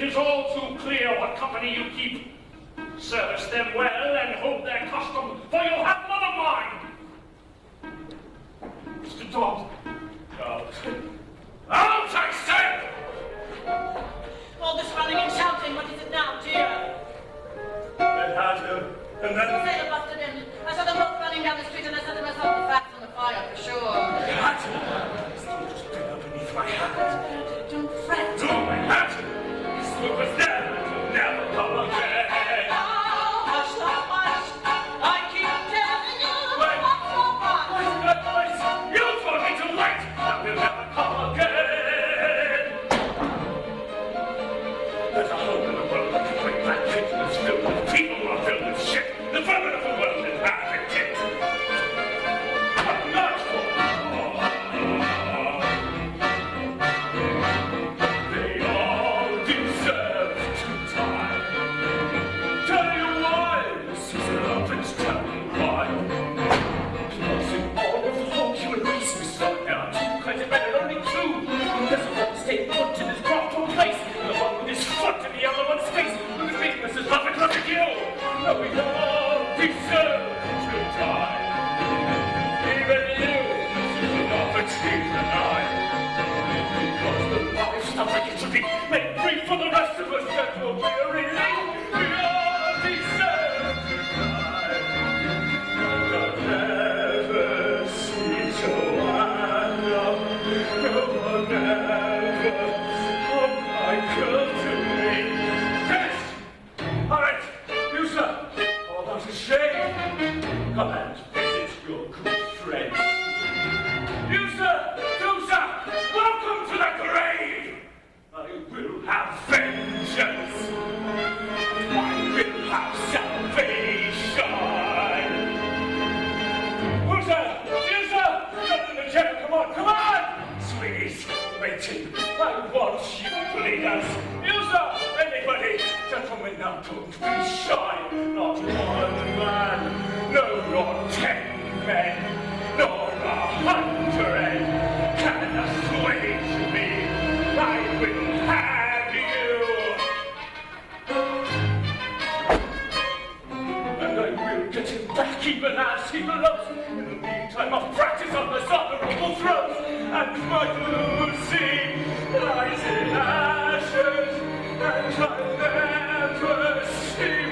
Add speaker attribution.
Speaker 1: It is all too clear what company you keep. Service them well and hold their custom, for you have none of mine. Mr. Dodd. Out. Out, I said!
Speaker 2: All this running and shouting, what is it now, dear?
Speaker 1: Let Hatter, and then... sounds like it should be made free for the rest. not be shy, not one man, no, not ten men, nor a hundred, can assuage me. I will have you. And I will get him back even as he belongs. In the meantime, I'll practice on the honorable throat. and my Lucy lies in ashes, and I see